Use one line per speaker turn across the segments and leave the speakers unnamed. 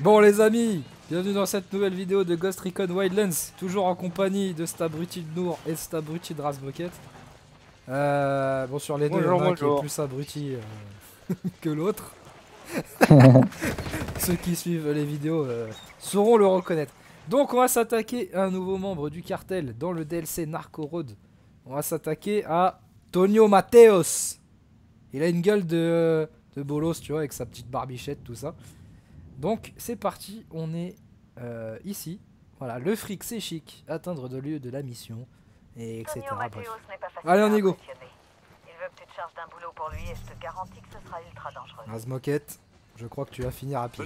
Bon les amis, bienvenue dans cette nouvelle vidéo de Ghost Recon Wildlands, toujours en compagnie de Stabruti de Nour et Stabruti de Razbucket. Euh, bon sur les deux, il y en
Bonjour,
a un qui est plus abruti euh, que l'autre. Ceux qui suivent les vidéos euh, sauront le reconnaître. Donc on va s'attaquer à un nouveau membre du cartel dans le DLC Narco Road. On va s'attaquer à Tonio Mateos. Il a une gueule de, de bolos, tu vois, avec sa petite barbichette, tout ça. Donc c'est parti, on est euh, ici. Voilà, le fric c'est chic, atteindre le lieu de la mission, et etc. Bref. Allez, on y go.
impressionner. Il veut que tu te charges d'un boulot pour lui et je te garantis que ce sera ultra dangereux.
Razmoquette, je crois que tu vas finir rapide.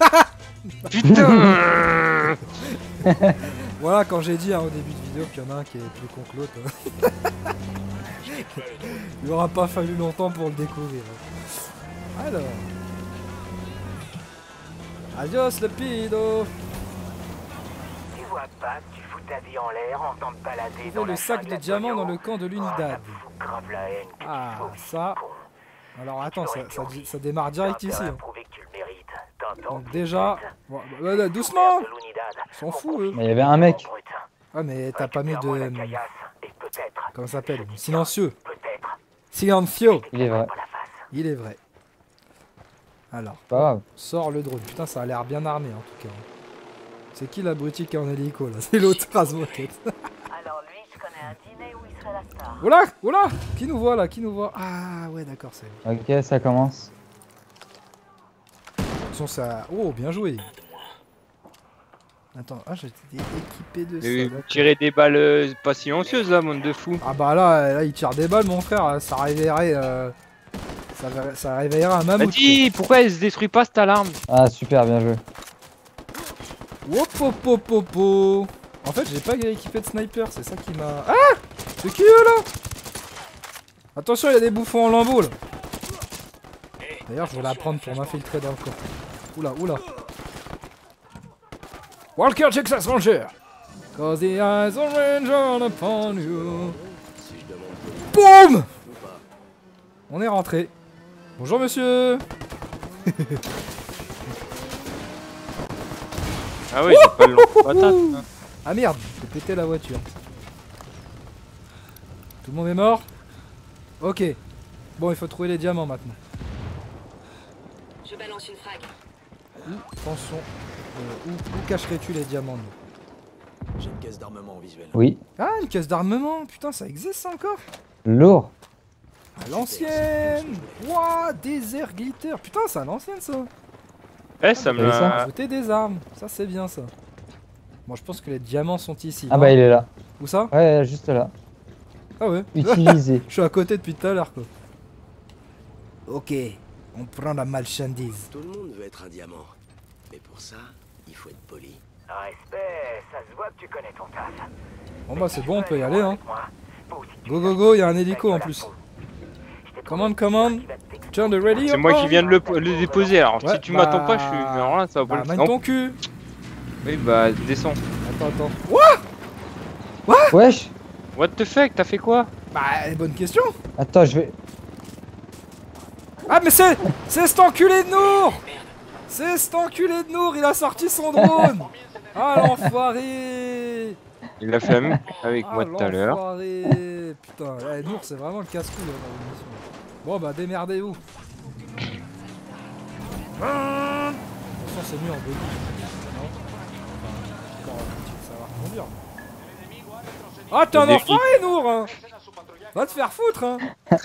Putain
Voilà, quand j'ai dit hein, au début de vidéo qu'il y en a un qui est plus con que l'autre. hein. Il aura pas fallu longtemps pour le découvrir. hein. Alors. Adios le pido
Tu vois pas que tu fous ta vie en l'air en t'en te balader dans
le sac de diamants dans le camp de
Oh,
l'Unidad. Ah, ça. Alors attends, ça, démarre direct ici. hein. Donc déjà... Bon, bah, bah, doucement
De.
S'en fout eux
Mais il y avait un mec.
Ah mais t'as pas mis de... Comment ça s'appelle? Silencieux
peut-être,
Silencio
Il est vrai.
Il est vrai. Alors,
Pas grave.
sors le drone. Putain, ça a l'air bien armé en tout cas. C'est qui l'abruti qui est en hélico là? C'est l'autre Razmoquette.
Alors lui, je connais un dîner où il serait la star.
Oula Oula Qui nous voit là? Qui nous voit? Ah ouais d'accord c'est lui.
Ok, ça commence.
Attention ça... Oh bien joué Attends, ah j'étais équipé de ça. D'accord.
Tirer des balles euh, pas silencieuses là, monde de fou.
Ah bah là, là il tire des balles mon frère, ça réveillerait... euh, Ça, réveillerait un mammouth.
Vas-y, pourquoi elle se détruit pas cette alarme
Ah, super, bien joué.
hop. En fait j'ai pas équipé de sniper, c'est ça qui m'a... Ah C'est qui eux là Attention il y a des bouffons en lambeaux là D'ailleurs je vais la prendre pour m'infiltrer dans le. Oula oula Walker Texas Ranger Cause the eyes of ranger upon you Boum On est rentré. Bonjour monsieur
Ah ouais, j'ai pas le long patate. hein.
Ah merde, j'ai pété la voiture. Tout le monde est mort? Ok. Bon, il faut trouver les diamants maintenant.
Je balance une frag.
Où, attention, euh, où, où cacherais-tu les diamants nous?
J'ai une caisse d'armement visuel.
Oui.
Ah, une caisse d'armement? Putain, ça existe ça encore?
Lourd.
À l'ancienne Ouah, désert glitter Putain, c'est à l'ancienne ça
Eh, ça me l'a.
Ajouter des armes, ça c'est bien ça. Bon, je pense que les diamants sont ici.
Ah bah il est là.
Où ça
Ouais, juste là.
Ah ouais
Utilisé.
Je suis à côté depuis tout à l'heure quoi. Ok, on prend la marchandise.
Tout le monde veut être un diamant. Mais pour ça, il faut être poli.
Respect, ça se voit que tu connais ton taf.
Bon bah c'est bon, on peut y aller hein. Go go go, il y a un hélico en plus. Commande, commande. Turn the radio
C'est moi qui
on.
viens de le, le déposer. Alors
Ouais,
si tu m'attends pas, je suis.
bah-
Mais alors là, ça va pas
Bah,
le faire.
ton cul
Oui, bah descends.
Attends, attends. What?
Wesh.
What the fuck, t'as fait quoi?
Bah, bonne question
Attends, je vais.
Ah, mais c'est. C'est cet enculé de Nour C'est cet enculé de Nour, il a sorti son drone Ah, l'enfoiré
Il a fait même avec
Ah,
moi tout à l'heure.
Putain, eh, Nour, c'est vraiment le casse-couille hein, dans l'émission. Bon, bah, démerdez-vous. Attention, c'est mieux en buggy. Non Enfin, encore faut-il savoir conduire. Ah, t'es un enfoiré, Nour hein Va te faire foutre, hein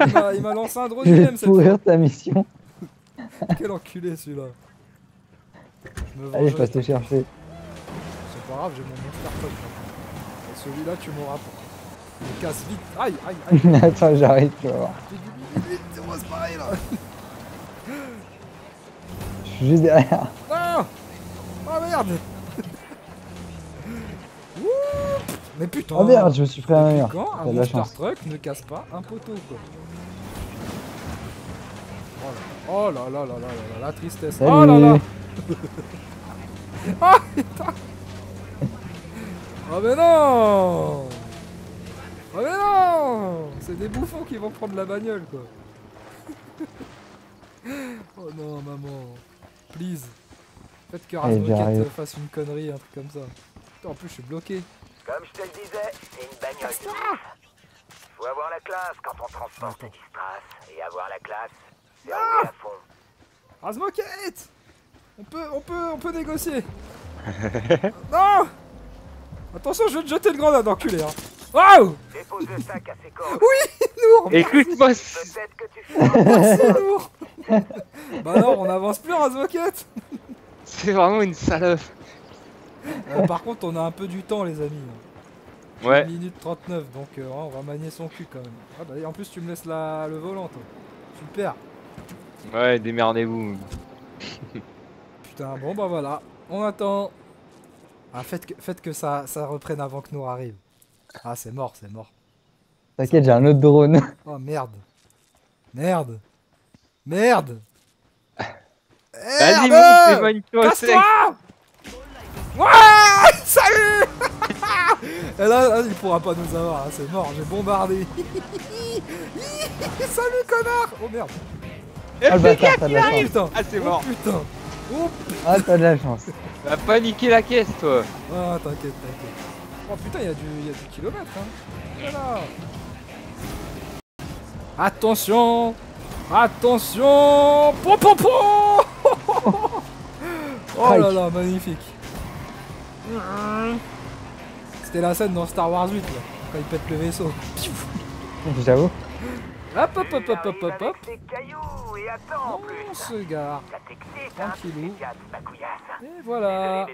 Putain, il m'a- lancé un drone
Je vais
cette fois.
pourrir ta mission.
Quel enculé celui-là. Je me
Allez, je passe te chercher.
C'est pas grave, j'ai mon monster truck. hein. Et celui-là, tu m'auras pas. Il casse vite. Aïe, aïe, aïe.
Attends, j'arrive, tu vas voir.
C'est moi, c'est pareil là.
Je suis juste derrière.
Non Oh merde Mais putain
Oh merde, je me suis pris un mur.
quand un
de la
monster
chance.
truck ne casse pas un poteau quoi Oh là là là là là là là, la tristesse
Salut.
Oh là là Ah putain Oh mais non Oh mais non C'est des bouffons qui vont prendre la bagnole quoi Oh non maman please. Faites que Razmoket
arrive.
euh, fasse une connerie, un truc comme ça. Putain, en plus, je suis bloqué.
Comme je te le disais, c'est une bagnole. Faut avoir la classe quand on transporte du strass. Et avoir la classe, c'est
Ah
à fond.
Razmoket On peut, on peut, on peut négocier. non Attention, je vais te jeter le grenade, enculé. Hein. Waouh
Dépose le sac à ses cordes.
Nour
Écoute-moi,
Peut-être que tu feras
Merci, Nour Bah alors, on avance plus, Razmoket
c'est vraiment une salope.
Euh, Par contre, on a un peu du temps, les amis.
Ouais.
1 minute 39, donc euh, on va manier son cul quand même. Ah bah, et en plus, tu me laisses la, le volant, toi. Super.
Ouais, démerdez-vous.
Putain, bon bah voilà. On attend. Ah, faites que, faites que ça, ça reprenne avant que Nour arrive. Ah, c'est mort, c'est mort.
T'inquiète, j'ai un autre drone.
Oh merde. Merde. Merde.
Vas-y, monte.
Casse-toi Ouais Salut Et là, là, il pourra pas nous avoir, hein, c'est mort, j'ai bombardé. Salut connard Oh merde
Eh,
Ah le bâtard, t'as de la chance.
putain
Ah, c'est
Oh
mort.
putain Oh
Ah, t'as de la chance.
Va pas niquer la caisse, toi.
Ah t'inquiète, t'inquiète. Oh putain, il y, a du- il y a du kilomètre hein. Voilà. Attention Attention Pom pom pom Oh là là, magnifique. C'était la scène dans Star Wars 8 là, quand il pète le vaisseau.
J'avoue.
Hop hop hop hop hop hop hop. On
plus.
se gare.
Ça t'excite, hein,
Tranquillou.
couillasse.
Et voilà.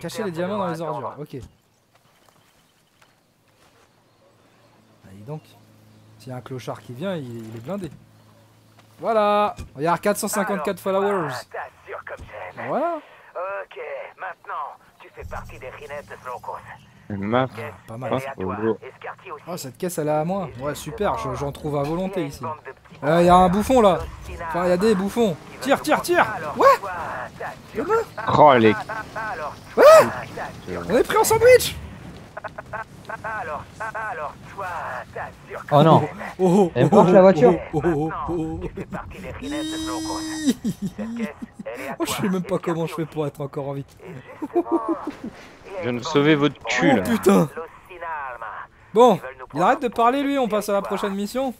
Cacher les diamants dans les ordures. Ok. Donc. S'il y a un clochard qui vient, il, il est blindé. Voilà Regarde, 454
Alors,
followers.
ah, j'aime.
Voilà
Ok, maintenant, tu fais partie des Rinettes de Slowcos.
Pas mal.
Oh.
Oh, cette caisse elle est à moi. Ouais, super, je- j'en trouve à
Il
volonté ici.
petits
Euh, y a un bouffon là. Enfin, y a des bouffons. Tire, tire, tire Ouais.
Oh, les...
Ouais. On est pris en sandwich
Alors, alors, toi, t'assures.
Oh non.
Oh, oh,
Elle
oh,
la
oh,
voiture
oh, oh, oh, oh. Je sais même pas comment je fais pour être encore en vie.
Je viens de sauver votre cul,
Oh
là.
putain. Bon, il arrête de parler lui, on passe à la prochaine mission.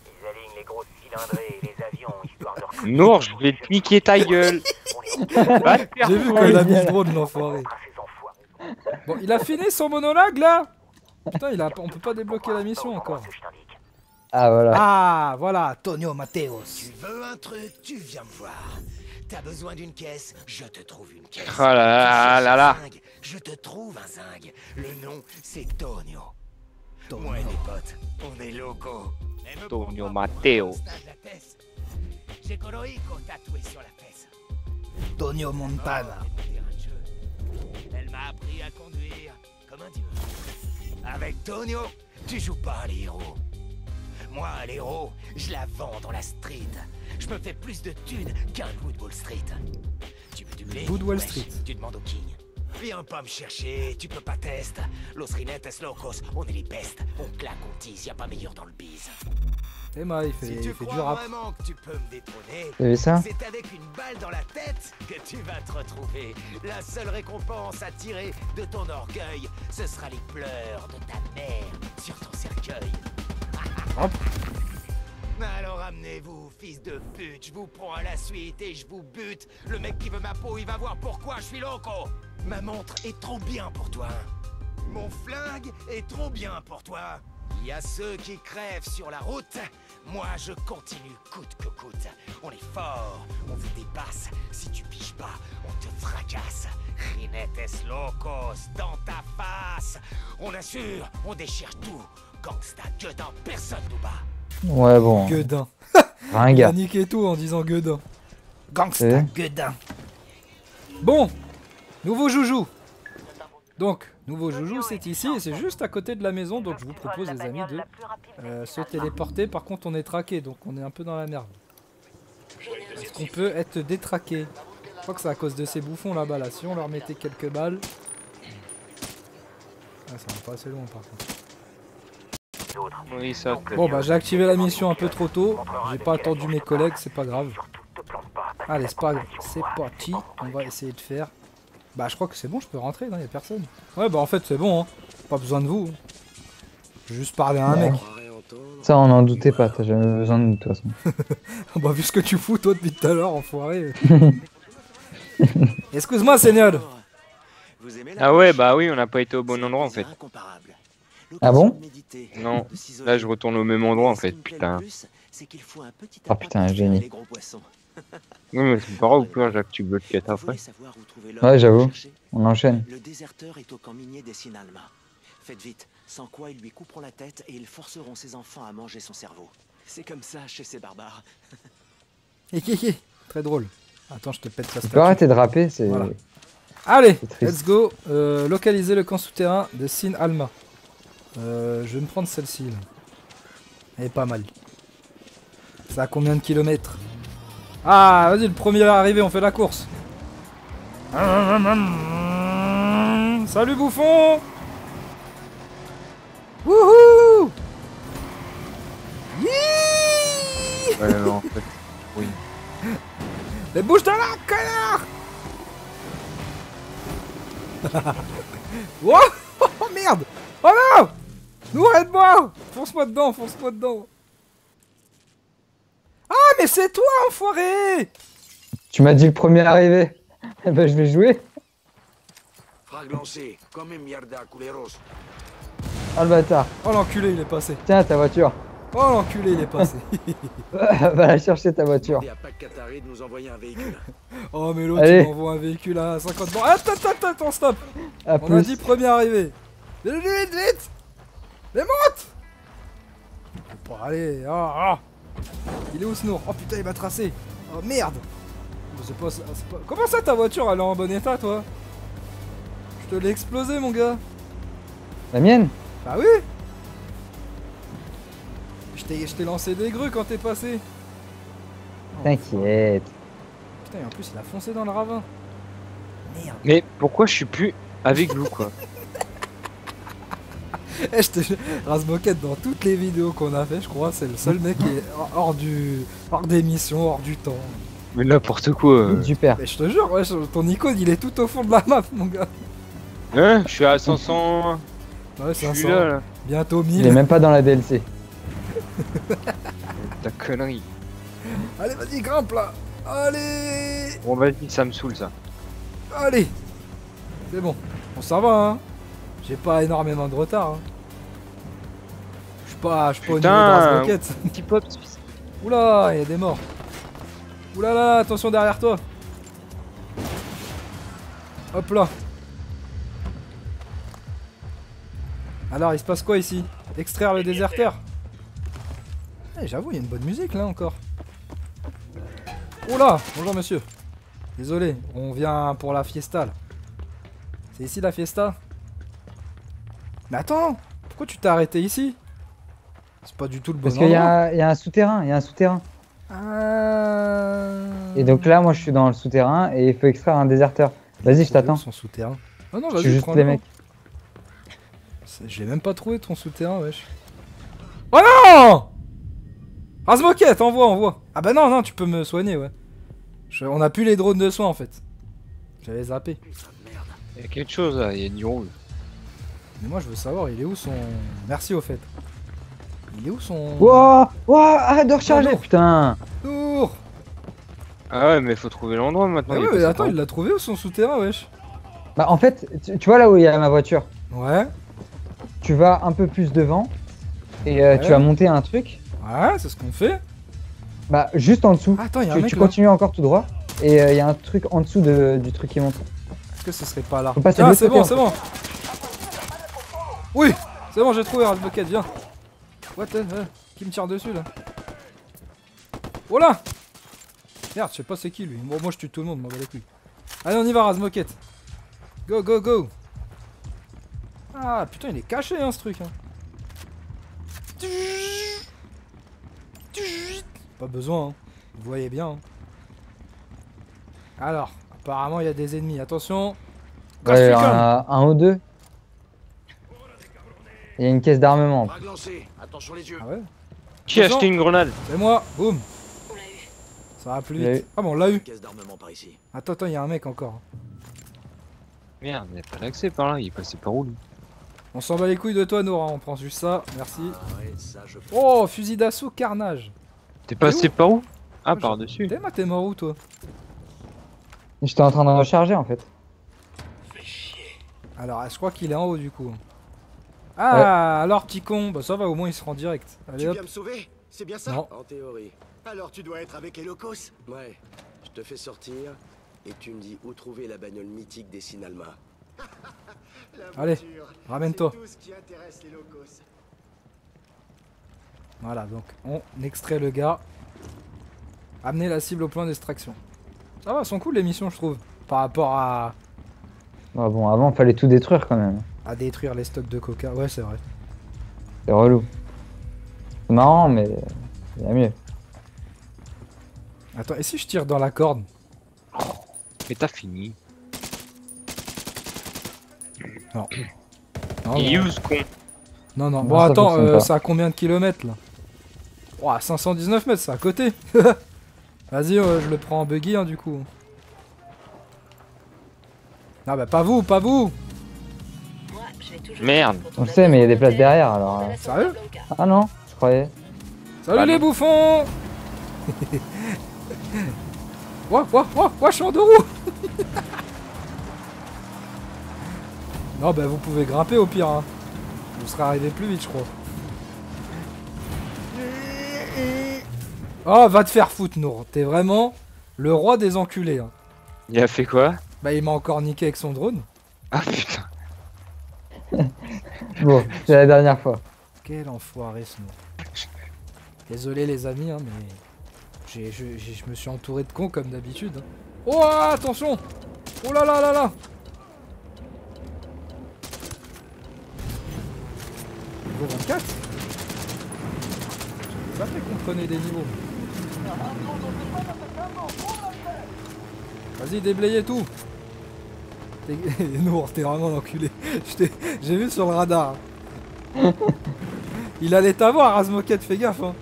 Nour, je vais te niquer ta gueule.
J'ai vu il a mis le drone l'enfoiré. Bon, il a fini son monologue là Putain, il a... on peut pas débloquer la mission encore.
Je t'indique.
Ah voilà.
Ah, voilà, Tonio Mateos.
Tu veux un truc, tu viens me voir. T'as besoin d'une caisse, je te trouve une caisse.
Oh là là là là.
Je te trouve un zinc. Le nom, c'est Tonio. Moi et mes potes, on est locaux.
Tonio Matteo.
J'ai Coloico tatoué sur la fesse.
Tonio Montana.
Oh. Elle m'a appris à conduire comme un dieu. Avec Tonio, tu joues pas les héros. Moi, les héros, je la vends dans la street. Je me fais plus de thunes qu'un loup de Wall Street. Tu veux du blé
Loup de Wall
Wesh,
Street.
Tu demandes au king. Viens pas me chercher, tu peux pas tester. Los Rinettes Locos, on est les pestes. On claque, on tisse, y a pas meilleur dans le biz.
Emma, il fait,
Si
il
tu
fait du
crois
rap.
vraiment que tu peux me détrôner,
T'as vu ça
c'est avec une balle dans la tête que tu vas te retrouver. La seule récompense à tirer de ton orgueil, ce sera les pleurs de ta mère sur ton cercueil.
Hop.
Alors amenez-vous, fils de pute, je vous prends à la suite et je vous bute. Le mec qui veut ma peau, il va voir pourquoi je suis loco. Ma montre est trop bien pour toi. Mon flingue est trop bien pour toi. Il y a ceux qui crèvent sur la route. Moi, je continue coûte que coûte. On est fort, on vous dépasse. Si tu piges pas, on te fracasse. Rinettes locos dans ta face. On assure, on déchire tout. Gangsta, gueudin, personne nous bat.
Ouais, bon.
Gueudin.
Ringard.
niqué tout en disant Gueudin. Gangsta,
Eh
Gueudin. Bon, nouveau joujou. Donc, nouveau joujou, c'est ici et c'est juste à côté de la maison. Donc, je vous propose, les amis, de euh, se téléporter. Par contre, on est traqué, donc on est un peu dans la merde. Est-ce qu'on peut être détraqué? Je crois que c'est à cause de ces bouffons là-bas. Là. Si on leur mettait quelques balles. Ah, ça va pas assez loin par contre.
Oui, ça.
Bon, bah, j'ai activé la mission un peu trop tôt. J'ai pas attendu mes collègues, c'est pas grave. Allez, c'est pas grave. C'est parti. On va essayer de faire. Bah, je crois que c'est bon, je peux rentrer, non, y a personne. Ouais, bah en fait, c'est bon, hein. Pas besoin de vous. J'ai juste parlé à un
Ouais.
mec.
Ça, on n'en doutait pas, t'as jamais besoin de nous, de toute façon.
bah, vu ce que tu fous, toi, depuis tout à l'heure, enfoiré. Excuse-moi, Seigneur.
Ah ouais, bah oui, on n'a pas été au bon endroit en fait.
Ah bon?
Non. Là, je retourne au même endroit en fait, putain.
Ah,
appât
putain, un génie.
Oui, mais c'est pas grave ou quoi, Jacques, tu quête
Vous
après
Ouais, j'avoue. On enchaîne.
Le déserteur est au camp minier des Sinalma. Faites vite, sans quoi ils lui couperont la tête et ils forceront ses enfants à manger son cerveau. C'est comme ça chez ces barbares.
Hihihi. Très drôle. Attends, je te pète sa
Tu peux arrêter de rapper, c'est.
Voilà. Allez, let's go. Euh, localiser le camp souterrain de Sin Alma. Euh, je vais me prendre celle-ci. là. Elle est pas mal. Ça a combien de kilomètres? Ah, vas-y, le premier arrivé, on fait la course. Salut bouffon. Wouhou.
Ouais, non, en fait. Oui.
Les bouches de là, connard. Wow Oh merde. Oh non. Nous aide-moi Fonce-moi dedans, fonce-moi dedans Ah mais c'est toi, enfoiré
Tu m'as dit le premier arrivé. Eh ben, je vais jouer.
Frag lancé, comme mierda, culeros.
Oh le bâtard.
Oh l'enculé, il est passé.
Tiens, ta voiture.
Oh l'enculé, il est passé.
Va la chercher ta voiture.
Et à Pac Qatari de nous envoyer un véhicule.
oh mais l'autre, il m'envoie un véhicule à 50 bornes. Attends, attends, attends, stop
A
On a
plus.
dit premier arrivé. Vite, vite, vite Mais monte Bon, allez, ah, ah. Il est où Snour Oh putain, il m'a tracé. Oh merde C'est pas, ça- c'est pas... Comment ça ta voiture elle est en bon état toi Je te l'ai explosé mon gars.
La mienne
Bah oui Je t'ai je t'ai lancé des grues quand t'es passé.
T'inquiète.
Putain, et en plus il a foncé dans le ravin. Merde.
Mais pourquoi je suis plus avec vous, quoi?
Eh, je te Razmoket, dans toutes les vidéos qu'on a fait, je crois, c'est le seul mec qui est hors du, hors d'émission, hors du temps.
Mais n'importe quoi. euh.
Super.
Mais je te jure, ouais, ton icône il est tout au fond de la map, mon gars.
Hein Je suis à 500.
Ouais,
Je
500,
suis là, là.
bientôt
Il est
1000.
même pas dans la DLC.
Ta connerie.
Allez, vas-y, grimpe là. Allez,
Bon, vas-y, ça me saoule ça.
allez. C'est bon, on s'en va, hein. J'ai pas énormément de retard. Hein. Je suis pas, je suis pas au niveau de
Putain. Petit pop,
Oula, il y a des morts. Oula là, attention derrière toi. Hop là. Alors, il se passe quoi ici? Extraire le déserteur Eh, J'avoue, il y a une bonne musique là encore. Oula, bonjour monsieur. Désolé, on vient pour la fiesta là. C'est ici la fiesta? Mais attends, pourquoi tu t'es arrêté ici? C'est pas du tout le bon
Parce qu'il y,
endroit.
a il y a un souterrain, il y a un souterrain.
Ah.
Et donc là, moi, je suis dans le souterrain et il faut extraire un déserteur. Vas-y, je t'attends.
Son souterrain. Oh non,
Je
vas-y,
suis juste les
le
mecs.
Je l'ai même pas trouvé ton souterrain, wesh. Oh non Razmoket, envoie, envoie. Ah bah non, non, tu peux me soigner, ouais. Je- On a plus les drones de soins en fait. J'avais zappé.
Il y a quelque chose là, il y a du rouge.
Mais moi je veux savoir, il est où son. Merci au fait. Il est où son.
Wouah Wouah Arrête de recharger, putain
Lourd
Ah ouais, mais faut trouver l'endroit maintenant. Il est
ouais, mais attends, il l'a trouvé où son souterrain, wesh
Bah, en fait, tu, vois là où il y a ma voiture
Ouais,
Tu vas un peu plus devant et euh,
Ouais.
tu vas monter un truc.
ouais, c'est ce qu'on fait.
Bah, juste en dessous.
Ah, attends, il y a un
tu
mec
tu
là.
continues encore tout droit et euh, il y a un truc en dessous de- du truc qui monte.
Est-ce que ce serait pas là Ah, c'est bon, c'est bon. Oui, c'est bon, j'ai trouvé Razmoket, viens. What the euh, Qui me tire dessus là? Oh là Merde, je sais pas c'est qui lui. Bon, moi je tue tout le monde, bats les couilles. Allez, on y va, Razmoket. Go, go, go. Ah, putain, il est caché hein ce truc. Hein. Pas besoin, hein. Vous voyez bien. hein. Alors, apparemment il y a des ennemis. Attention.
Ouais, a un ou deux. Il y a une caisse d'armement.
Frag lancé, attention les yeux.
Ah ouais
Qui a acheté une grenade
C'est moi, boum. Ça va plus vite. Ah bon, on l'a eu.
Caisse d'armement par ici.
Attends, attends, il y a un mec encore.
Merde, il y a pas d'accès par là, il est passé par où lui
On s'en bat les couilles de toi, Nora. On prend juste ça. Merci.
Ah ouais, ça je
Oh, fusil d'assaut, carnage.
T'es passé par où Ah,
Moi, je-
par dessus.
T'es t'es mort où, toi
J'étais en train de recharger en fait.
Alors, je crois qu'il est en haut, du coup. Ah, alors, petit con. Bah, ça va, au moins, il se rend direct. Allez,
Tu
hop.
viens me sauver C'est bien ça
Non.
En théorie. Alors tu dois être avec Elokos Ouais. Je te fais sortir et tu me dis où trouver la bagnole mythique des Sinalma.
Allez, ramène-toi.
C'est tout ce qui intéresse les locos.
Voilà, donc, on extrait le gars. Amener la cible au point d'extraction. Ça va, elles sont cool, les missions, je trouve. Par rapport à,
Ah bon, avant, fallait tout détruire quand même.
À détruire les stocks de coca. Ouais, c'est vrai.
C'est relou. C'est marrant, mais il y a mieux.
Attends, et si je tire dans la corde?
Mais t'as fini.
Non,
Il
non,
ce con?
Non, non.
Non,
Bon,
ça
attends,
fonctionne
euh, à combien de kilomètres, là? Ouah, 519 mètres, c'est à côté Vas-y, euh, je le prends en buggy, hein, du coup. Non, bah, pas vous, pas vous
Merde.
On sait, mais il y a des places derrière alors. euh.
Sérieux?
Ah non, je croyais.
Salut
Bah,
les bouffons Ouah, ouah, ouah, ouah, je suis en deux roues Non, bah vous pouvez grimper au pire. Hein. Vous serez arrivé plus vite, je crois. Oh, va te faire foutre, Nour. T'es vraiment le roi des enculés. hein.
Il a fait quoi?
Bah, il m'a encore niqué avec son drone.
Ah putain.
C'est la dernière fois.
Quel enfoiré ce Nour. Désolé, les amis, hein, mais. Je, je me suis entouré de cons comme d'habitude. hein. Oh, attention Oh là là là là Niveau 24 J'avais pas fait qu'on prenait des niveaux. Vas-y, déblayez tout Nour, t'es vraiment l'enculé. J'ai vu sur le radar. Il allait t'avoir, Razmoket, fais gaffe. Hein.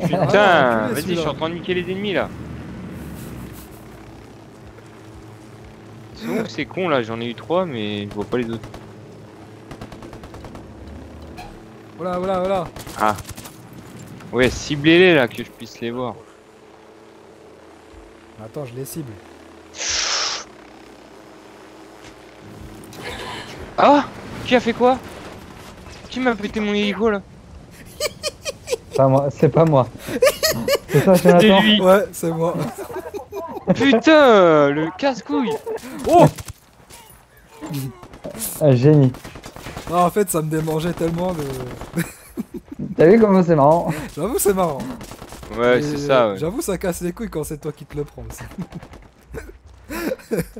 Putain,
enculé,
vas-y, je suis en train de niquer les ennemis là. C'est con là, j'en ai eu trois mais je vois pas les autres.
Voilà, voilà, voilà.
Ouais, ciblez-les là que je puisse les voir.
Attends, je les cible.
Ah Qui a fait quoi? Qui m'a pété mon hélico là?
Pas moi, c'est pas moi. C'est Jonathan?
Lui
Ouais, c'est moi.
Putain Le casse-couille
Oh
Un génie.
Non, en fait, ça me démangeait tellement de.
T'as vu comment c'est marrant?
J'avoue, c'est marrant.
Ouais, c'est ça, ouais.
J'avoue, ça casse les couilles quand c'est toi qui te le prends aussi.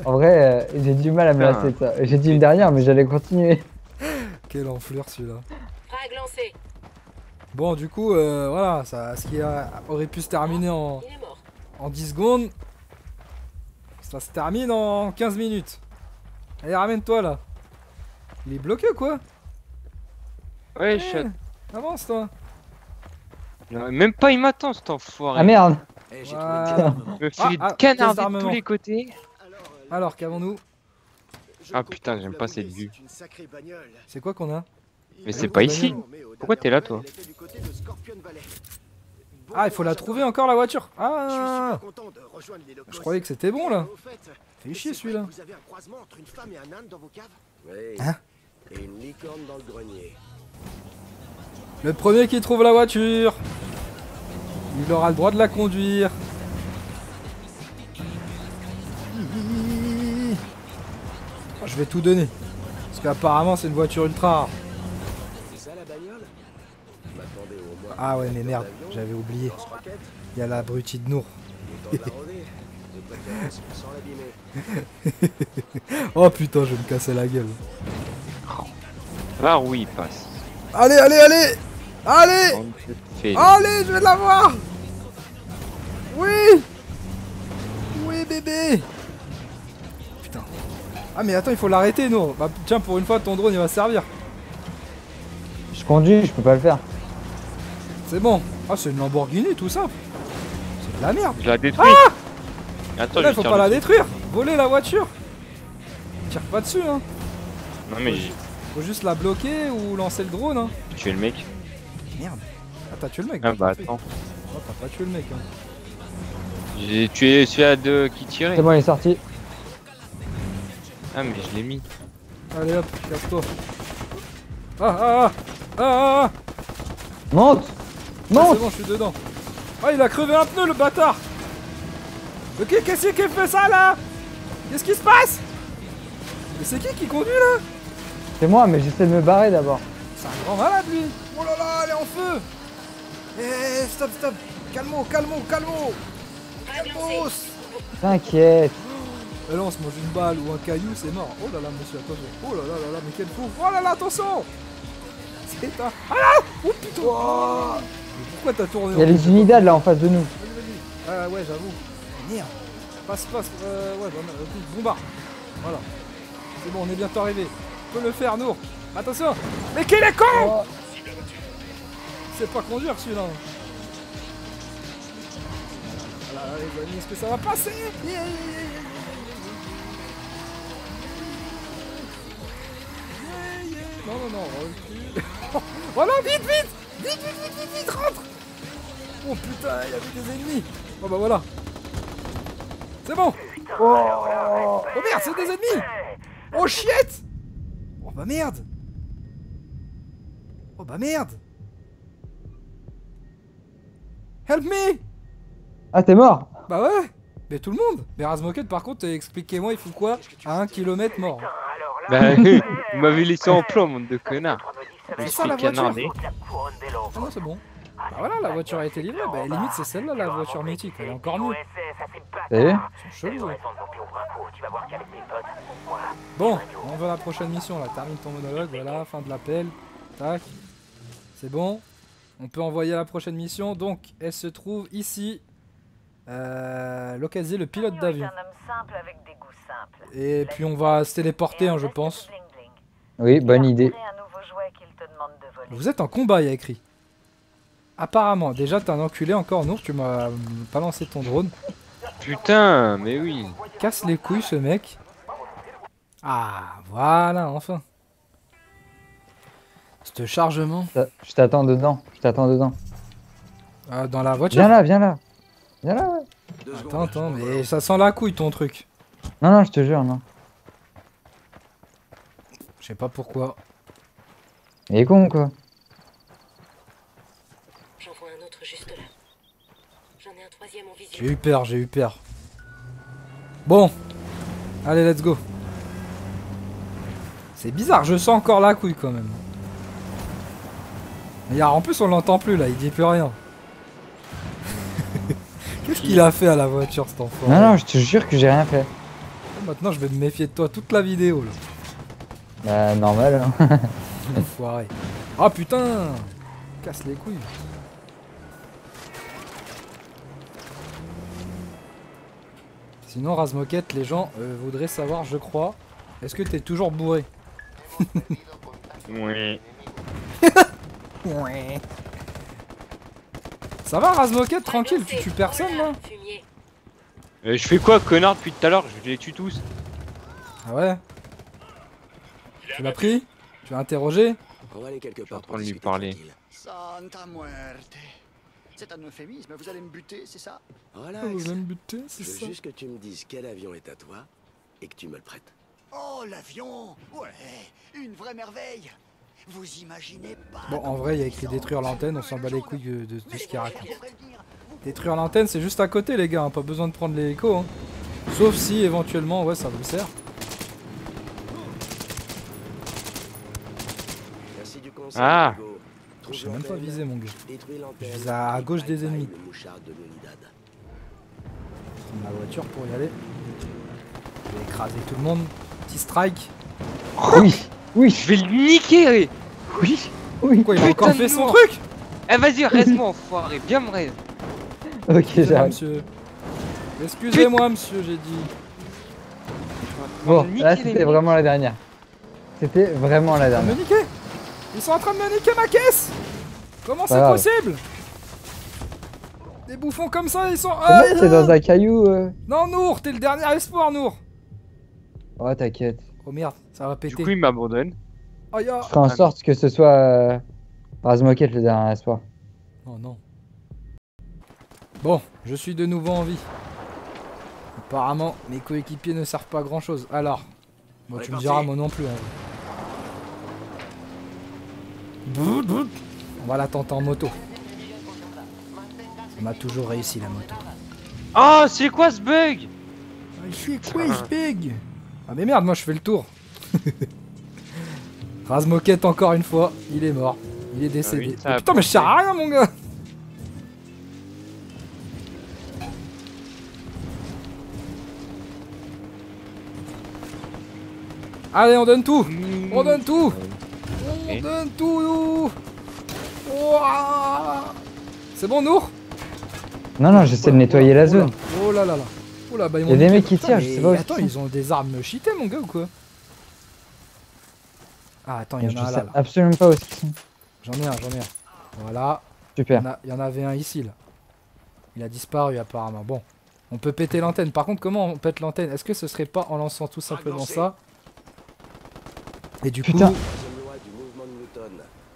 En vrai, euh, j'ai du mal à me lasser de ça. J'ai dit le dernier, mais j'allais continuer.
Quelle enflure celui-là. Bon, du coup, euh, voilà, ça, ce qui a- aurait pu se terminer en, en 10 secondes, ça se termine en 15 minutes. Allez, ramène-toi là. Il est bloqué ou quoi
Ouais, je
Eh, Avance toi.
Non, Même pas il m'attend cet enfoiré.
Ah merde
Eh, j'ai trouvé une
Ah, ah,
de tous les côtés.
Alors,
qu'avons-nous
Ah, putain, j'aime pas cette vue.
c'est
quoi qu'on a
Mais c'est pas ici. Pourquoi t'es là, toi
Ah, il faut la trouver encore la voiture. Ah. Je croyais que c'était bon là. Fais chier celui-là.
que Vous avez un croisement entre une femme et un âne dans vos caves Oui.
Hein
Et une licorne dans le grenier.
Le premier qui trouve la voiture, il aura le droit de la conduire. Je vais tout donner. Parce qu'apparemment c'est une voiture ultra rare.
C'est ça la bagnole M'attendez au moins.
Ah ouais mais merde, j'avais oublié. Il y a l'abruti de Nour. Oh putain, je vais me casser la gueule.
Là, oui, il passe.
Allez, allez, allez Allez Allez, je vais l'avoir Oui Oui, bébé. Ah, mais attends, il faut l'arrêter, nous. Bah, tiens, pour une fois, ton drone, il va servir.
Je conduis, je peux pas le faire.
C'est bon. Ah, c'est une Lamborghini, tout ça. C'est La merde
Je la détruis. Attends,
Là,
je
faut pas la détruire Voler la voiture Tire pas dessus, hein
Non mais j'ai
Faut juste la bloquer ou lancer le drone, hein
tué le mec.
Merde Ah, t'as tué le mec
Ah
t'as
bah attends.
Oh, t'as pas tué le mec, hein.
J'ai tué celui-là de qui tirait.
C'est bon, il est sorti.
Ah mais je l'ai mis.
Allez hop, casse-toi. Ah, ah, ah Ah, ah, ah.
Monte
Ah, C'est
Monte
bon, je suis dedans. Ah, il a crevé un pneu, le bâtard. Ok, qu'est-ce qui fait ça, là? Qu'est-ce qui se passe? Mais c'est qui qui conduit, là?
C'est moi, mais j'essaie de me barrer d'abord.
C'est un grand malade, lui. Oh là là, elle est en feu. Eh, stop, stop. Calmo, calmo, calmo Calmos.
T'inquiète.
Et là, on se mange une balle ou un caillou, c'est mort. Oh là là, monsieur, attention. Oh là là là là, mais quel fou. Oh là là, attention C'est un... Ah là Oh putain Mais Pourquoi t'as tourné
Il y a les unidades là en face de nous.
Vas-y, vas-y. Ah ouais, j'avoue. Merde. Passe, passe. Euh, ouais, bah, euh, bombarde. Voilà. C'est bon, on est bientôt arrivé. On peut le faire, Nour. Attention. Mais qu'il est con
Oh.
C'est pas conduire celui-là. Voilà, les amis, est-ce que ça va passer? Yeah, yeah, yeah, Non, non, non, recule. voilà, vite, vite Vite, vite, vite, vite, vite, rentre. Oh putain, il y avait des ennemis. Oh bah voilà. C'est bon. Oh merde, c'est des ennemis. Oh shit. Oh bah merde. Oh bah merde. Help me.
Ah, t'es mort.
Bah ouais. Mais tout le monde. Mais Razmoket par contre, expliquez-moi, il faut quoi à un kilomètre mort
Bah vous m'avez laissé en plan, monde de connards. Je
ça,
suis
la voiture. Ah non, c'est bon. Bah voilà, la voiture a été livrée. Bah limite, c'est celle-là, la voiture mythique. Elle est encore mieux.
Eu
chelous. hein. Bon, on va à la prochaine mission là. Termine ton monologue, voilà, fin de l'appel. Tac. C'est bon. On peut envoyer à la prochaine mission. Donc, elle se trouve ici. Euh, localiser le pilote d'avion. Et puis on va se téléporter, hein, je pense.
Oui, bonne idée.
Vous êtes en combat, il y a écrit. Apparemment, déjà t'es un enculé encore, Nour, tu m'as pas lancé ton drone.
Putain, mais oui.
Casse les couilles ce mec. Ah, voilà, enfin. Ce chargement
Je t'attends dedans. Je t'attends dedans.
euh, dans la voiture.
Viens là, viens là. Viens là, ouais.
Attends, attends, mais ça sent la couille ton truc.
Non, non, je te jure, non.
Je sais pas pourquoi.
Il est con quoi.
J'en vois un autre juste là. J'en ai un troisième en vision.
J'ai eu peur, j'ai eu peur. Bon. Allez, let's go. C'est bizarre, je sens encore la couille quand même. Mais en plus, on l'entend plus là, il dit plus rien. Qu'est-ce qu'il a fait à la voiture cet enfant?
Non, non, je te jure que j'ai rien fait.
Maintenant, je vais me méfier de toi toute la vidéo là.
Bah, normal. hein.
Enfoiré. Ah putain Casse les couilles. Sinon, Razmoket, les gens euh, voudraient savoir, je crois, est-ce que t'es toujours bourré?
Oui.
Ouais. Ça va, Razmoket, tranquille, tu tues personne là?
Euh, je fais quoi, connard, depuis tout à l'heure? Je les tue tous.
Ah ouais? Tu l'as pris? Tu l'as interrogé?
On va aller quelque part pour
lui parler.
Santa muerte. C'est un euphémisme, vous allez me buter, c'est ça?
Oh, Vous allez me buter,
Je
c'est
veux
ça
juste que tu me dises quel avion est à toi et que tu me le prêtes.
Oh, l'avion Ouais, une vraie merveille Vous imaginez pas
Bon, en vrai, il y a écrit détruire l'antenne, on s'en bat les couilles de, de- de ce qu'il raconte. Détruire l'antenne, c'est juste à côté, les gars, hein, pas besoin de prendre l'hélico. Hein. Sauf si, éventuellement, ouais, ça vous sert.
Merci du conseil.
Ah.
J'ai même pas visé, mon gars. Je vise à- gauche des ennemis. Prendre la voiture pour y aller. Je vais écraser tout le monde. Petit strike.
Oui, oui,
Je vais le niquer
oui, oui.
Quoi, il a encore fait son truc
Eh vas-y, reste-moi enfoiré, bien me reste.
Ok,
Excusez-moi,
j'arrive.
monsieur. Excusez-moi, monsieur, j'ai dit.
Bon,
niquer
là c'était vraiment la dernière. C'était vraiment la
Ils sont en train de
dernière.
me niquer Ils sont en train de me niquer ma caisse Comment c'est possible Des bouffons comme ça, ils sont.
C'est
Ah,
bon, t'es dans un caillou. euh.
Non, Nour, t'es le dernier espoir, Nour.
Oh, t'inquiète.
Oh merde, ça va
Du
péter.
coup, il m'abandonne.
Aïe, ah.
Je ferai en sorte que ce soit euh, Razmoket le dernier espoir.
Oh non. Bon, je suis de nouveau en vie. Apparemment, mes coéquipiers ne servent pas à grand chose. Alors,
est
tu me diras, moi non plus. hein. On va la tenter en moto. On a toujours réussi la moto.
Oh, c'est quoi ce bug?
Ah, c'est quoi ce big Ah mais merde, moi je fais le tour. Razmoket encore une fois, il est mort. Il est décédé.
Ah oui, ça
Mais
a
putain mais je sers à rien mon gars Allez on donne tout On donne tout On donne tout nous C'est bon Nour
Non, non, j'essaie de nettoyer la zone.
Oh là là là. Oh là, bah, ils
Y a
m'ont
des mecs qui tirent, je sais pas où ils
Attends, ils ont des armes cheatées, mon gars, ou quoi Ah, attends, il
Je
y en a un là. là.
absolument pas où ils sont.
J'en ai un, j'en ai un. Voilà. Il y,
Super.
il y en avait un ici, là. Il a disparu, apparemment. Bon. On peut péter l'antenne. Par contre, comment on pète l'antenne? Est-ce que ce serait pas en lançant tout simplement ça? Et du
Putain.
coup,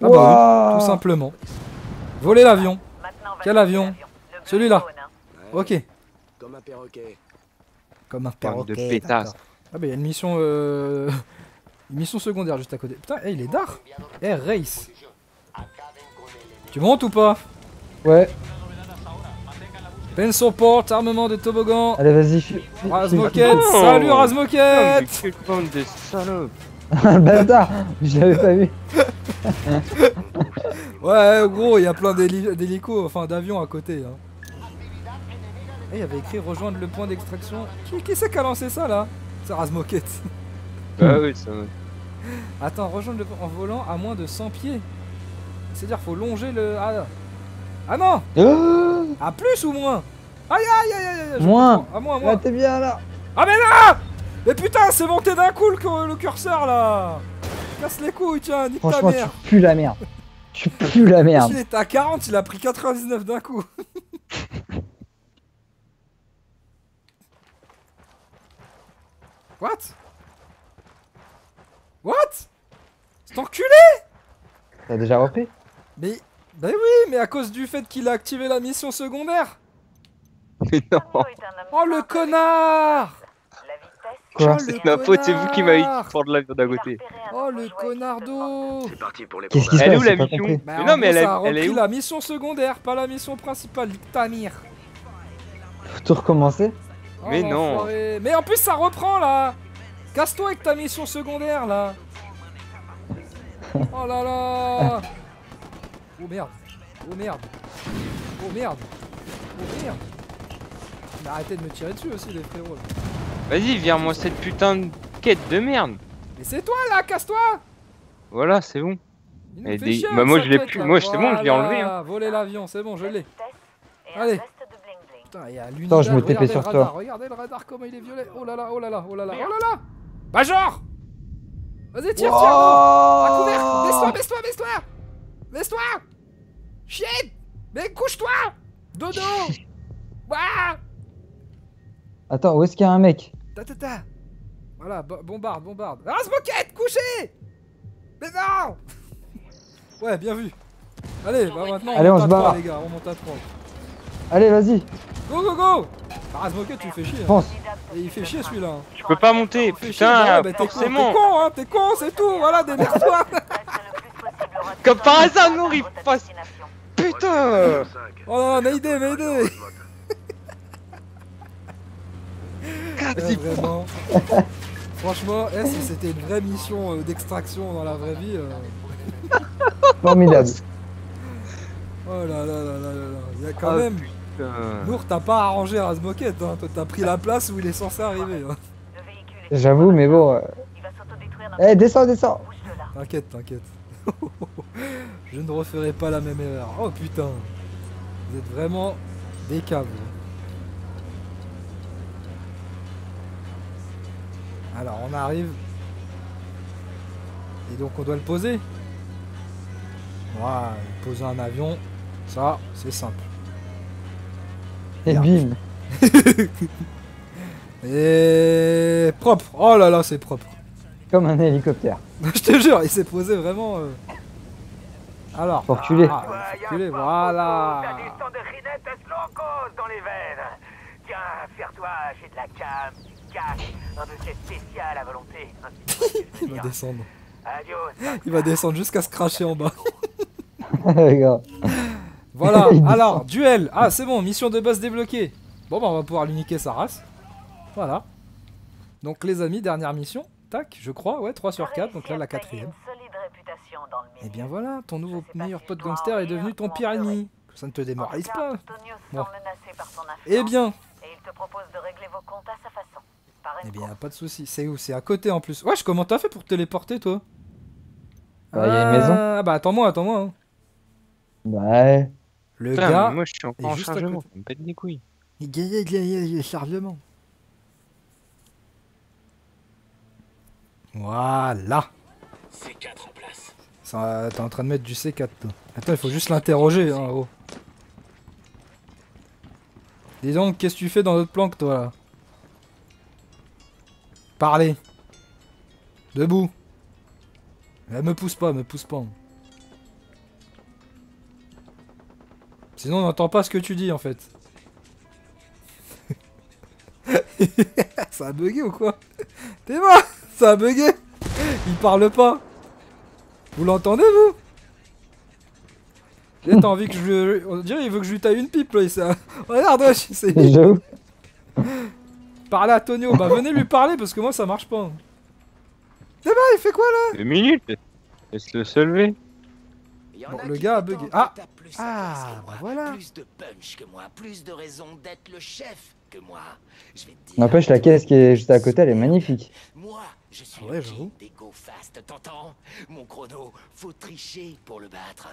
ah bah oui, tout simplement. Voler l'avion. Quel avion? Celui-là. Ok.
Comme un perroquet.
Comme un
Terme de
perroquet.
pétasse.
Ah bah il y a une mission euh... une mission secondaire juste à côté. Putain, eh, il est d'art. Air Race. Tu montes ou pas?
Ouais,
Pen support, armement de toboggan.
allez, vas-y.
Razmoket,
Oh.
salut
mais quelle bande de salopes
Bâtard Je l'avais pas vu.
Ouais, gros, il y a plein d'héli- d'hélicos, enfin d'avions à côté. Hein. Eh, il y avait écrit rejoindre le point d'extraction. Qui, qui c'est qui a lancé ça là? C'est Razmoket.
Bah oui, ça
Attends, rejoindre le point en volant à moins de 100 pieds. C'est-à-dire, faut longer le. Ah, ah non
Oh
À plus ou moins? Aïe aïe aïe aïe, aïe
Moins.
À moins,
Là,
moins
t'es bien là.
Ah mais là Mais putain, c'est monté d'un coup le, le curseur là Casse les couilles, tiens, nique ta
Franchement, tu
mère
pues la merde. Tu pues la merde.
Il était à 40, il a pris 99 d'un coup What? What? C'est enculé!
T'as déjà repris?
Mais... Bah oui, mais à cause du fait qu'il a activé la mission secondaire.
Mais non.
Oh le connard!
Quoi?
Oh, le
C'est ma faute, c'est vous qui m'avez dit de prendre l'avion d'à côté.
Oh le connardo
C'est parti pour les
Qu'est-ce qui se.
Elle est où
passe
la mission?
compris.
Bah,
Mais
en
non, mais elle,
a
elle est où?
la mission secondaire, pas la mission principale, nique ta mère
Faut tout recommencer?
Oh,
Mais non.
Mais en plus ça reprend là Casse-toi avec ta mission secondaire là Oh là là Oh merde Oh merde Oh merde Oh merde Mais arrêtez de me tirer dessus aussi les frérots.
Vas-y, vire-moi cette putain de quête de merde.
Mais c'est toi là, casse-toi
Voilà, c'est bon.
Chier
bah, moi, je l'ai plus.
là.
Moi, c'est bon, je l'ai enlevé, hein.
Voilà, Voler l'avion, c'est bon, je l'ai. Allez. Putain, il y a
Attends, je me TP sur toi.
Regardez le radar, comment il est violet. Oh là là, oh là là, oh là là, oh là là. Genre Vas-y, tire, tire À couvert. Baisse-toi, baisse-toi, baisse-toi Baisse-toi Chienne Mais couche-toi. Dodo. Ouah.
Attends, où est-ce qu'il y a un mec?
Ta ta ta. Voilà, bo- bombarde, bombarde. Rasmoquette, couché. Mais non. Ouais, bien vu. Allez, bah maintenant,
Allez, on
monte
se
à trois,
barre.
les gars, on monte à 3.
Allez, vas-y,
Go, go, go Bah, Rasmoquette, tu fais chier. hein.
pense.
Et il fait chier celui-là. hein.
Je peux pas monter,
fait chier, bah
putain,
ouais, bah, t'es con, T'es
forcément.
con, hein, t'es con, c'est tout, voilà, démerde-toi
Comme par hasard, Nour, il passe. Putain
Oh non, Mayday, Mayday Ouais, vraiment. Franchement, eh, si c'était une vraie mission euh, d'extraction dans la vraie vie. euh,
Formidable.
Oh là là là là là là. Il y a quand
Ah,
même.
Putain.
Nour, t'as pas arrangé Razmoket, hein. Toi, t'as pris la place où il est censé arriver. hein.
J'avoue, mais bon. euh,
Il va s'autodétruire dans
Eh, descends, descends.
T'inquiète, t'inquiète. Je ne referai pas la même erreur. Oh putain. Vous êtes vraiment des câbles. Alors, on arrive. Et donc, on doit le poser. Voilà, poser un avion, ça, c'est simple.
Et
Merde.
bim
Et propre. Oh là là, c'est propre.
Comme un hélicoptère.
Je te jure, il s'est posé vraiment. euh. Alors.
Reculer.
Ah, voilà.
Dans les veines. Tiens, j'ai de la cam, cash, un spécial à volonté.
Il va descendre.
Adios.
Il va descendre jusqu'à se cracher en bas. Voilà,
Il
alors, duel. Ah, c'est bon, mission de base débloquée. Bon, bah, on va pouvoir lui niquer sa race. Voilà. Donc, les amis, dernière mission. Tac, je crois, ouais, 3 sur 4. Donc là, la quatrième. Et
milieu.
bien voilà, ton nouveau meilleur
si
pote gangster est devenu ton pire ennemi. Que ça ne te démoralise pas. Bon. Eh bien,
et il te propose de régler vos comptes à sa façon. Par une
eh bien, pas de soucis. C'est où? C'est à côté en plus. Wesh, comment t'as fait pour te téléporter, toi?
Bah, y a une maison.
Ah, bah, attends-moi, attends-moi. hein.
Ouais.
Le
Putain,
gars.
moi je suis encore en chargement, me pète les couilles.
Il gagnait le chargement. Voilà.
C4 en place.
T'es en train de mettre du C4 toi. Attends, il faut juste l'interroger hein, oh. Dis donc, qu'est-ce que tu fais dans notre planque toi là? Parlez. Debout. Eh, me pousse pas, me pousse pas. Sinon on n'entend pas ce que tu dis en fait. Ça a bugué ou quoi? T'es mort! Ça a bugué! Il parle pas! Vous l'entendez vous? Eh, T'as envie que je... On dirait il veut que je lui taille une pipe là, il s'est- Regarde wesh, c'est... Parlez à Tonio, bah venez lui parler parce que moi ça marche pas. Ben il fait quoi là?
Deux minutes Laisse-le se lever.
Bon, le gars a bugué. Ah Ah, bah voilà.
Plus de punch que moi, plus de raisons d'être le chef que moi. Je vais te dire.
N'empêche, la caisse qui est juste à côté, elle est magnifique.
Moi, je suis
Ouais,
le
j'avoue.
king des go fast, t'entends? Mon chrono, faut tricher pour le battre.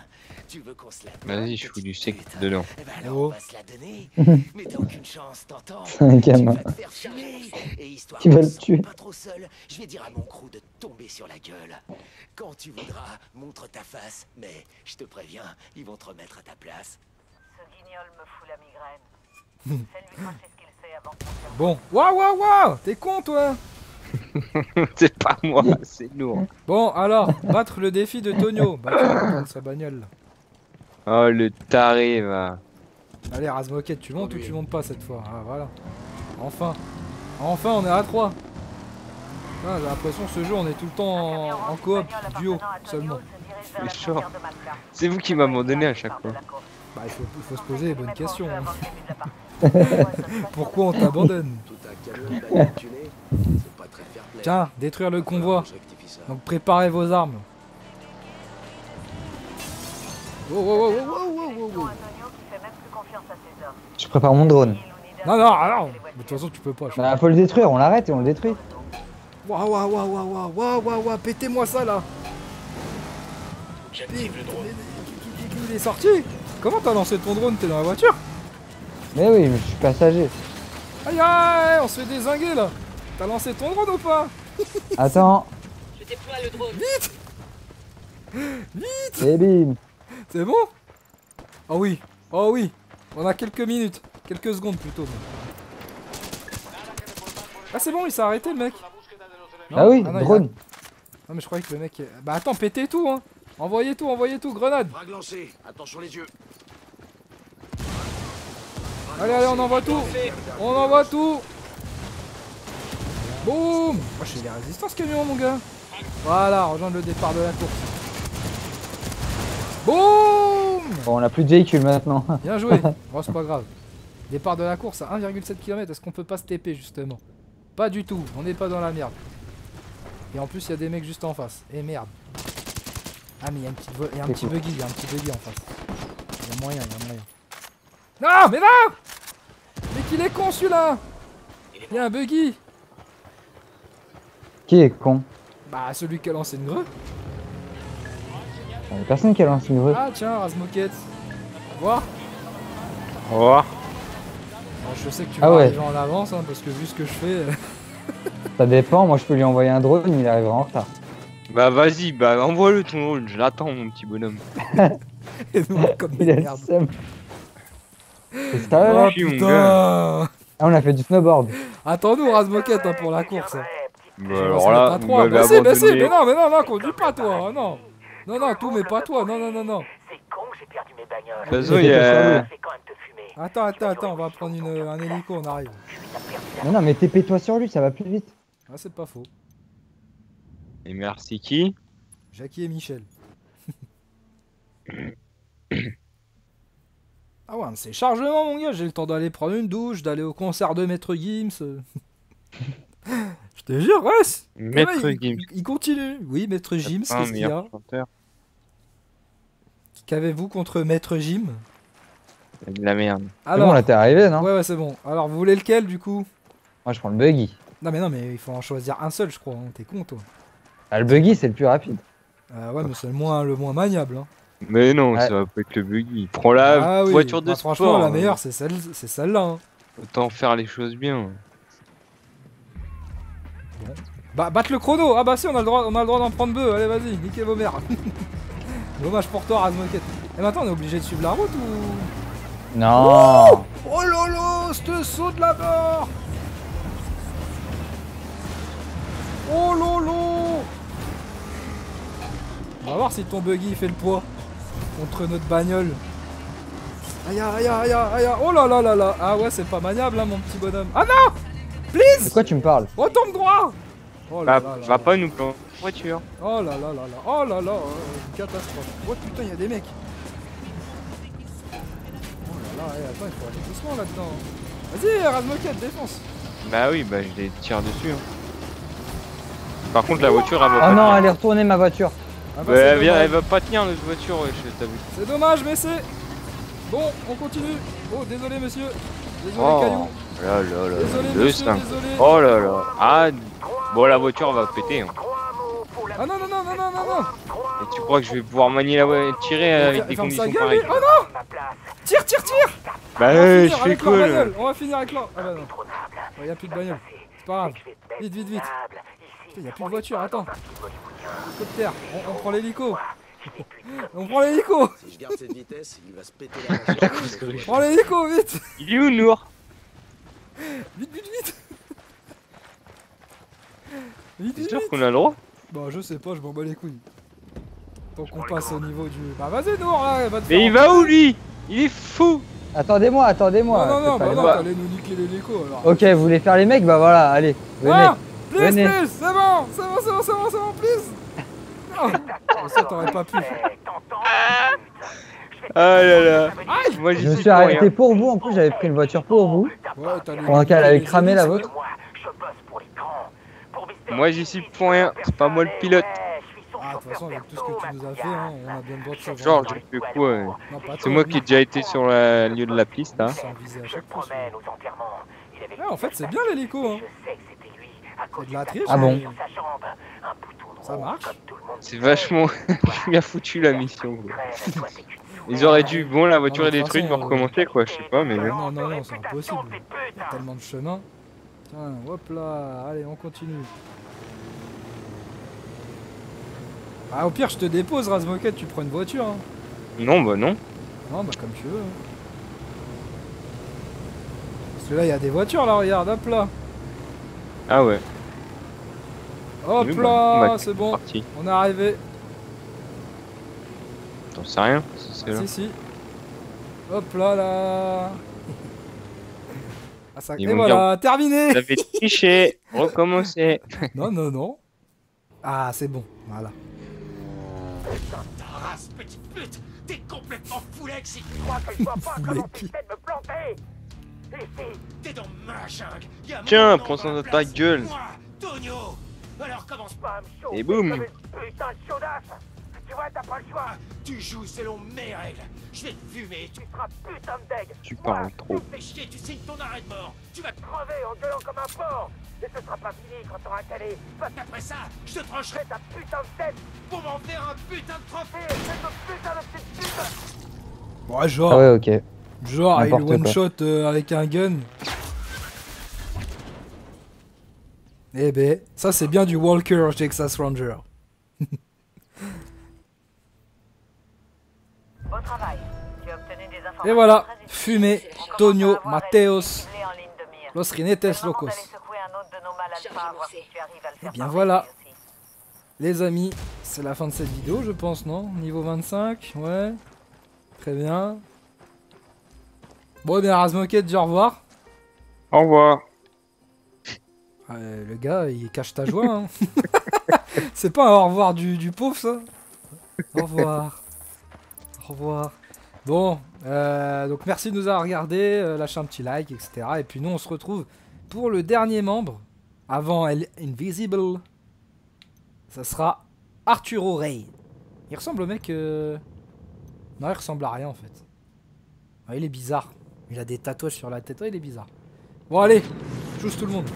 Tu veux qu'on se la donne,
Vas-y, je fous du sec dedans.
Eh ben alors,
Oh.
on va se la donner. Mais t'as aucune chance, t'entends?
C'est un
Tu
gamin.
vas te faire fumer. Et histoire
Tu
de
vas le tuer.
pas trop seul, je vais dire à mon crew de tomber sur la gueule. Quand tu voudras, montre ta face. Mais je te préviens, ils vont te remettre à ta place.
Ce guignol me fout la migraine. Fais-lui
Bon, waouh waouh waouh T'es con toi
c'est pas moi, c'est lourd.
Bon alors, battre le défi de Tonio. Bah tu vas prendre sa bagnole là.
Oh le taré va.
Allez Razmoquette, tu montes ou tu montes pas cette fois Ah voilà. Enfin. Enfin on est à 3. J'ai l'impression que ce jeu on est tout le temps en, en coop, duo seulement.
Mais chaud. C'est vous qui m'abandonnez à chaque fois.
Bah il faut, il faut se poser les bonnes questions. hein. Pourquoi on t'abandonne. Tiens, détruire le convoi. Donc préparez vos armes. Oh, oh, oh, oh, oh, oh, oh, oh.
Je prépare mon drone.
Non, non, alors De toute façon, tu peux pas.
Bah, faut le détruire, on l'arrête et on le détruit.
Waouh, waouh, waouh, waouh, waouh, waouh, waouh, waouh, pétez-moi ça là
J'active le drone.
Il est sorti Comment t'as lancé ton drone? T'es dans la voiture?
Mais oui, mais je suis passager.
Aïe aïe, on se fait désinguer là T'as lancé ton drone ou pas
Attends.
Je déploie le drone.
Et bim.
C'est bon Oh oui, oh oui On a quelques minutes, quelques secondes plutôt. Ah c'est bon, il s'est arrêté le mec Non
Ah oui,
non, il a-
drone.
Non mais je croyais que le mec... est- Bah attends, pétez tout hein Envoyez tout, envoyez tout, grenade.
Attention les yeux.
Allez, allez, on envoie tout On envoie tout Boum Moi je fais des résistances camion mon gars Voilà, rejoindre le départ de la course. Boum
Bon, on a plus de véhicule maintenant.
Bien joué Bon c'est pas grave. Départ de la course à 1,7 km, est-ce qu'on peut pas se TP justement? Pas du tout, on n'est pas dans la merde. Et en plus il y a des mecs juste en face. Et merde. Ah mais il y a, un petit buggy, il y a un petit buggy en face. Il y a moyen, il y a moyen. Non mais non Mais qu'il est con celui-là Il y a un buggy
Qui est con
Bah celui qui a lancé une grue.
Il y a personne qui a lancé une grue.
Ah tiens, Razmoquette. Voir
Au revoir.
Bon, Je sais que tu
Ah
vas
ouais.
arriver en avance hein, parce que vu ce que je fais... euh,
Ça dépend, moi je peux lui envoyer un drone, il arrivera en retard.
Bah vas-y, bah envoie-le ton rôle, je l'attends mon petit bonhomme.
et nous, comme
Il
des
a le
merdes.
seum. C'est ça là
Oh putain
Ah, on a fait du snowboard.
Attends-nous, Razmoquette, hein, pour la course. hein.
Bah,
se
alors là, vous m'avez
Bah si, bah si,
abandonné.
mais non, mais non, non, conduis pas toi, hein, non. Non, non, tout, mais pas toi, non, non, non, non.
C'est con, j'ai perdu mes bagnoles.
De toute façon, il y a...
Ça fait quand même te fumer.
Attends, attends, attends, on va prendre une, un hélico, on arrive.
Non, non, mais TP-toi sur lui, ça va plus vite.
Ah, c'est pas faux.
Et merci qui?
Jackie et Michel. ah ouais, c'est chargement, mon gars. J'ai le temps d'aller prendre une douche, d'aller au concert de Maître Gims. Je te jure, ouais.
Maître
ouais, il-
Gims.
Il, il continue. Oui, Maître Gims, qu'est-ce qu'il y a. Qu'avez-vous contre Maître Jim
de la merde.
C'est bon,
Alors,
là, t'es arrivé, non?
Ouais, ouais, c'est bon. Alors, vous voulez lequel du coup?
Moi, je prends le buggy.
Non, mais non, mais il faut en choisir un seul, je crois. hein. T'es con, toi.
Ah, le buggy, c'est le plus rapide.
Euh, ouais, mais c'est le moins, le moins maniable. Hein.
Mais non,
Ouais.
ça va pas être le buggy. Prends la
ah oui,
voiture de
bah,
sport.
Franchement, la
hein.
meilleure, c'est celle, c'est celle-là. hein.
Autant faire les choses bien.
Bah, battre le chrono Ah bah si, on a le droit, on a le droit d'en prendre deux. Allez, vas-y, niquez vos mères. Dommage pour toi, Razmoquette. Et maintenant, on est obligé de suivre la route ou?
Non
Oh lolo, ce saut de la mort Oh lolo On va voir si ton buggy fait le poids contre notre bagnole. Aïe aïe aïe aïe aïe Oh là là là là Ah ouais, c'est pas maniable, hein, mon petit bonhomme. Ah non
De
Please
quoi tu me parles?
Retombe droit Oh
Bah,
là là là
va
là.
pas nous planter la voiture.
Oh là là là là Oh là là euh, une Catastrophe Oh putain, il y a des mecs Oh là là, eh, attends, il faut aller doucement là-dedans. Vas-y, Razmoquette, défonce
Bah oui, bah je les tire dessus. hein. Par contre, la voiture, elle va
Oh
pas
non,
tenir.
allez retourner ma voiture.
Ah bah,
Ouais,
c'est
elle, vient- elle va pas tenir notre voiture, je t'as vu.
C'est dommage, mais c'est... Bon, on continue. Oh, désolé, monsieur. Désolé,
Oh
Caillou.
là là là.
Désolé, monsieur.
Oh là là. Ah, bon, la voiture va péter. hein.
Ah non, non, non, non, non, non, non.
Et tu crois que je vais pouvoir manier la voiture, tirer avec des conditions pareilles.
Oh non Tire, tire, tire
Bah je fais
bagnole. On va finir avec leur... Ah bah non. Il y a plus de bagnole. C'est pas grave. Vite, vite, vite. Il y a plus de voiture, attends. Hélicoptère. On, on prend l'hélico. On prend l'hélico.
Si je garde cette vitesse, il va se péter la machine.
Prends l'hélico, vite.
Il est où, Nour?
Vite, vite, vite. Vite,
T'es
vite,
sûr qu'on a le droit?
Bah je sais pas, je m'en bats les couilles. Tant qu'on passe au niveau du... Bah vas-y Nour là, va te
Mais il va où, lui? Il est fou
Attendez-moi, attendez-moi.
Non, non, non, bah non, t'allais nous niquer l'hélico alors.
Ok, vous voulez faire les mecs? Bah voilà, allez, venez.
Ah Please,
venez.
please, c'est bon, c'est bon, c'est bon, c'est bon, c'est bon, please Oh, Ça t'aurais pas pu.
Ah là là Moi,
Je me
suis
arrêté
rien.
pour vous, en plus j'avais pris une voiture pour vous.
Ouais.
Pendant qu'elle avait cramé la vôtre.
Moi, j'y suis pour rien. C'est pas moi le pilote.
Ah, de toute façon, avec tout ce que tu nous as fait, hein, on a bien le droit de se vendre.
Genre, j'ai fait quoi euh C'est moi qui ai déjà été sur le lieu de la piste, hein.
Ouais, en fait, c'est bien l'hélico, hein. C'est de la
du
triche,
Ah bon
ça marche.
C'est vachement bien foutu la mission. quoi. Ils auraient dû, bon, la voiture
Non,
est détruite, va recommencer quoi, je sais pas, mais.
Non, non, non, c'est impossible. Il y a tellement de chemin. Tiens, hop là, allez, on continue. Ah, au pire, je te dépose, Razmoquette, tu prends une voiture. Hein.
Non, bah non.
Non, bah comme tu veux. hein. Parce que là, il y a des voitures, là, regarde, hop là.
Ah ouais,
Hop là,
bah,
c'est bon,
parti.
on est arrivé.
T'en sais rien, là.
Si, si. Hop là, là. Ah, ça... Et voilà, terminé
Vous avez triché, recommencer.
Non, non, non. Ah, c'est bon, voilà.
Ta race, petite pute T'es complètement foulex si
Je crois que je vois pas comment tu fais de me planter. Ici,
t'es dans ma jungle
Tiens, prends ça dans ta gueule.
Moi, Tonio Alors commence pas
pas me chaud.
Et boum.
Putain de chaudasse. Tu vois, t'as pas le choix.
Tu joues selon mes règles Je vais te fumer
Tu seras putain de deg.
Tu
Moi,
parles trop.
Tu fais chier, tu signes ton arrêt de mort Tu vas te
crever en gueulant comme un porc. Et ce sera pas fini quand t'auras calé. Parce
Après ça, je te trancherai
qu'après ta putain de tête.
pour m'en faire un putain de trophée
cette putain de petite pute.
Ouais, genre,
Ah ouais, ok.
genre, il
n'importe quoi.
one shot euh, avec un gun. Eh ben, ça c'est bien du Walker Texas Ranger.
Bon travail. Tu as obtenu des informations
Et voilà, fumé, Tonio, Mateos. Los Rinetes Locos.
le faire
bien voilà. Les amis, c'est la fin de cette vidéo, je pense, non? Niveau 25, ouais. Très bien. Bon, eh bien, Razmoket, dis au revoir.
Au revoir.
Euh, le gars, il cache ta joie. Hein. c'est pas un au revoir du, pauvre, ça? Au revoir. Au revoir. Bon, euh, donc merci de nous avoir regardé, euh, lâchez un petit like, etc. Et puis nous, on se retrouve pour le dernier membre, avant Invisible. Ça sera Arturo Rey. Il ressemble au mec... euh, Non, il ressemble à rien, en fait. Il est bizarre. Il a des tatouages sur la tête, il est bizarre. Bon, allez, chose tout le monde.